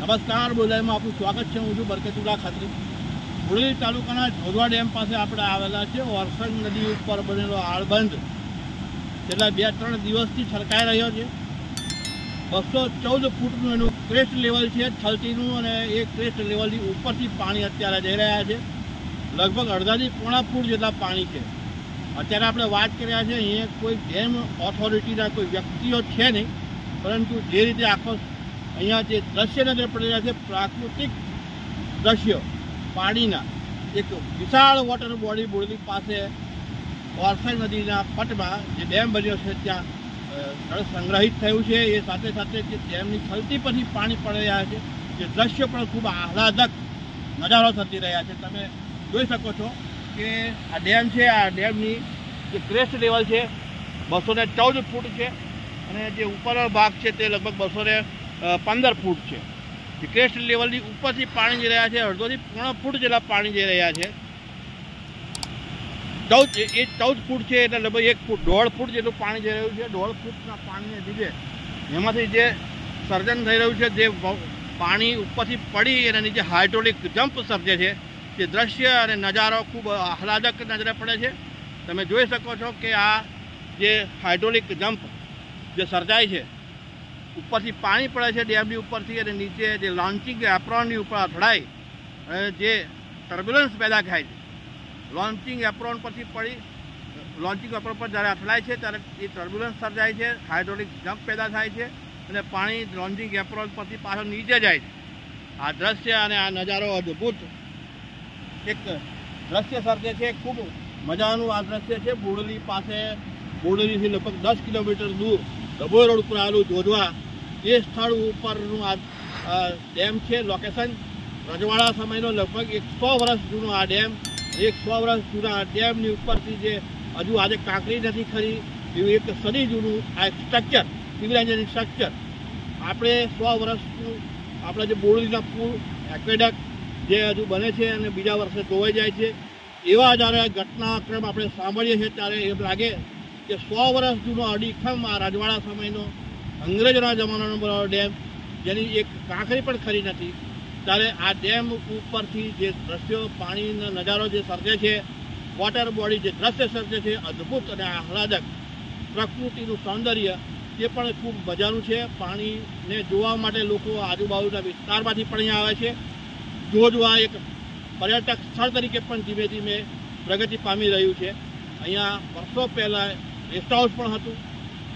નમસ્કાર બોલાયમાં આપનું સ્વાગત છે. હું છું બરકતુલ્લા ખાતરી. બોડેલી તાલુકાના જોધવા ડેમ પાસે આપણે આવેલા છે. વરસંગ નદી ઉપર બનેલો આળબંધ. છેલ્લા બે ત્રણ દિવસથી છલકાઈ રહ્યો છે. બસો ચૌદ ફૂટનું એનું ક્રેસ્ટ લેવલ છે છલતીનું અને એ ક્રેસ્ટ લેવલની ઉપરથી પાણી અત્યારે જઈ રહ્યા છે. લગભગ અડધાથી પોણા ફૂટ જેટલા પાણી છે. અત્યારે આપણે વાત કરી રહ્યા છે, અહીંયા કોઈ ડેમ ઓથોરિટીના કોઈ વ્યક્તિઓ છે નહીં. પરંતુ જે રીતે આખો અહીંયા જે દ્રશ્ય નજર પડી રહ્યા છે, પ્રાકૃતિક દ્રશ્યો. પાણીના એક વિશાળ વોટર બોડી બોડેલી પાસે વારસાઈ નદીના પટમાં જે ડેમ બન્યો છે, ત્યાં જળ સંગ્રહિત થયું છે. એ સાથે સાથે જે ડેમની છલટી પરથી પાણી પડી રહ્યા છે. જે દ્રશ્યો પણ ખૂબ આહલાદક નજારો થતી રહ્યા છે. તમે જોઈ શકો છો કે આ ડેમ છે, આ ડેમની જે ક્રેસ્ટ લેવલ છે, બસો ને ચૌદ ફૂટ છે અને જે ઉપરનો ભાગ છે તે લગભગ બસો ને પંદર ફૂટ છે. ક્રેસ્ટ લેવલની ઉપરથી પાણી જઈ રહ્યા છે, અડધોથી પોણા ફૂટ જેટલા પાણી જઈ રહ્યા છે. ચૌદ, એ ચૌદ ફૂટ છે એટલે લગભગ એક ફૂટ, દોઢ ફૂટ જેટલું પાણી જઈ રહ્યું છે. દોઢ ફૂટના પાણીને લીધે એમાંથી જે સર્જન થઈ રહ્યું છે, જે પાણી ઉપરથી પડી અને નીચે હાઇડ્રોલિક જમ્પ સર્જે છે. તે દ્રશ્ય અને નજારો ખૂબ આહલાદક નજરે પડે છે. તમે જોઈ શકો છો કે આ જે હાઇડ્રોલિક જમ્પ જે સર્જાય છે ઉપરથી પાણી પડે છે ડેમની ઉપરથી અને નીચે જે લોન્ચિંગ એપ્રોનની ઉપર અથડાઈ અને જે ટર્બ્યુલન્સ પેદા થાય છે. લોન્ચિંગ એપ્રોન પરથી પડી લોન્ચિંગ એપ્રોન પર જ્યારે અથડાય છે ત્યારે એ ટર્બ્યુલન્સ સર્જાય છે હાઇડ્રોલિક જમ્પ પેદા થાય છે અને પાણી લોન્ચિંગ એપ્રોન પરથી પાછળ નીચે જાય છે. આ દ્રશ્ય અને આ નજારો અદ્ભુત એક દ્રશ્ય સર્જે છે, ખૂબ મજાનું આ દ્રશ્ય છે. બુડલી પાસે બોડલીથી લગભગ દસ કિલોમીટર દૂર ડભોઈ રોડ ઉપર આવેલું જોધવા એ સ્થળ ઉપરનું આ ડેમ છે. લોકેશન રજવાડા સમયનો લગભગ એક સો વર્ષ જૂનો આ ડેમ. એક સો વર્ષ જૂના ડેમની ઉપરથી જે હજુ આજે કાંકરી નથી ખરી, એવું એક સદી જૂનું આ એક સ્ટ્રક્ચર સિવિલાઇઝેશન સ્ટ્રક્ચર આપણે સો વર્ષનું આપણા જે બોરડીના પુલ એક્વેડક જે હજુ બને છે અને બીજા વર્ષે ધોવાઈ જાય છે. એવા જ્યારે ઘટનાક્રમ આપણે સાંભળીએ છીએ ત્યારે એમ લાગે કે સો વર્ષ જૂનો અડીખમ આ રાજવાડા સમયનો અંગ્રેજોના જમાનાનો બનાવેલો ડેમ, જેની એક કાંકરી પણ ખરી નથી. ત્યારે આ ડેમ ઉપરથી જે દ્રશ્યો, પાણીનો નજારો જે સર્જે છે વોટર બોડી જે દ્રશ્ય સર્જે છે, અદ્ભુત અને આહલાદક પ્રકૃતિનું સૌંદર્ય, એ પણ ખૂબ મજાનું છે. પાણીને જોવા માટે લોકો આજુબાજુના વિસ્તારમાંથી પણ અહીંયા આવે છે. જોજવા એક પર્યટક સ્થળ તરીકે પણ ધીમે ધીમે પ્રગતિ પામી રહ્યું છે. અહીંયા વર્ષો પહેલાં રેસ્ટ હાઉસ પણ હતું.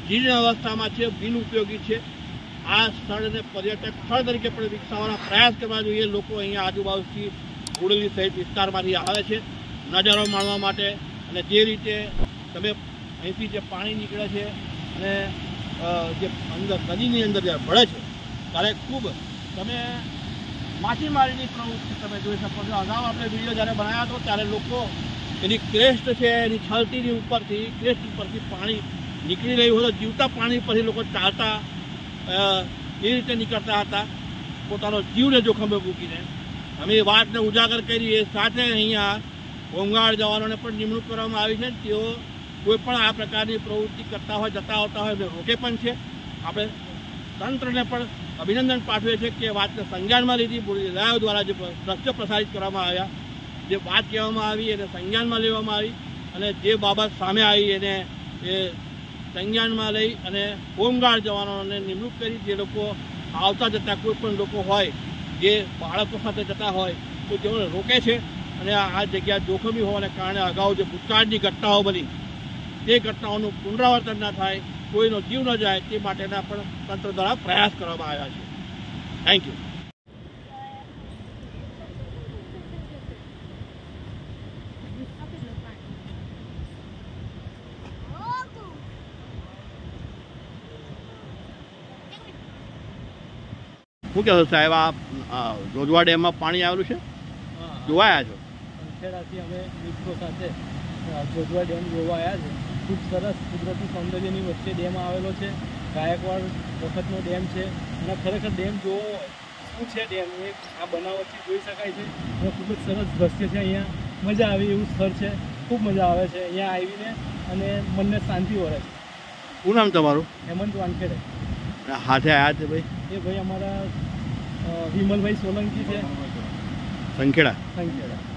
જીર્ણ અવસ્થામાં છે બિન ઉપયોગી છે. આ સ્થળને પર્યટક સ્થળ તરીકે પણ વિકસાવવાનો પ્રયાસ કરવા જોઈએ. લોકો અહીંયા આજુબાજુથી બોડેલી સહિત વિસ્તારમાંથી આવે છે. નજારો માણવા માટે અને જે રીતે તમે અહીંથી જે પાણી નીકળે છે અને જે અંદર નદીની અંદર જે ભળે છે, ત્યારે ખૂબ તમે માછીમારીની પ્રવૃત્તિ તમે જોઈ શકો છો. અગાઉ આપણે વીડિયો જ્યારે બનાવ્યા હતો ત્યારે લોકો એની ક્રેસ્ટ છે, એની છલતીની ઉપરથી, ક્રેસ્ટ ઉપરથી પાણી નીકળી રહ્યું હતું. જીવતા પાણી પરથી લોકો ચાલતા એ રીતે નીકળતા હતા. પોતાનો જીવને જોખમે મૂકીને. અમે વાતને ઉજાગર કરી, એ સાથે અહીંયા હોમગાર્ડ જવાનોને પણ નિમણૂક કરવામાં આવી છે તેઓ કોઈ પણ આ પ્રકારની પ્રવૃત્તિ કરતા હોય, જતા આવતા હોય, એમને રોકે પણ છે. આપણે તંત્રને પણ અભિનંદન પાઠવે છે કે વાતને સંજ્ઞાનમાં લીધી, બોલી દ્વારા જે દ્રશ્ય પ્રસારિત કરવામાં આવ્યા. જે વાત કહેવામાં આવી એને સંજ્ઞાનમાં લેવામાં આવી અને જે બાબત સામે આવી એને એ સંજ્ઞાનમાં લઈ અને હોમગાર્ડ જવાનોને નિમણૂક કરી જે લોકો આવતા જતા કોઈ પણ લોકો હોય, જે બાળકો સાથે જતા હોય, તો તેઓને રોકે છે અને આ જગ્યા જોખમી હોવાને કારણે અગાઉ જે ભૂતકાળની ઘટનાઓ બની, તે ઘટનાઓનું પુનરાવર્તન ન થાય, કોઈનો જીવ ન જાય, તે માટેના પણ તંત્ર દ્વારા પ્રયાસ કરવામાં આવ્યા છે. થેન્ક યુ શું કહેશો સાહેબ આ રોજવા ડેમમાં પાણી આવેલું છે? જોવાયા છો? ખેડાથી અમે મિત્રો સાથે જોજવા ડેમ જોવા આવ્યા છે. ખૂબ સરસ કુદરતી સૌંદર્યની વચ્ચે ડેમ આવેલો છે. ગાયકવાડ વખતનો ડેમ છે. અને ખરેખર ડેમ જોવો શું છે ડેમ? એ આ બનાવટથી જોઈ શકાય છે. અને ખૂબ જ સરસ દ્રશ્ય છે અહીંયા. મજા આવે એવું સ્થળ છે. ખૂબ મજા આવે છે. અહીંયા આવીને અને મનને શાંતિ વળે છે શું નામ તમારું? હેમંત વાનખેડે. હાથે આવ્યા છે ભાઈ? એ ભાઈ અમારા વિમલભાઈ સોલંકી છે. સંખેડા. સંખેડા.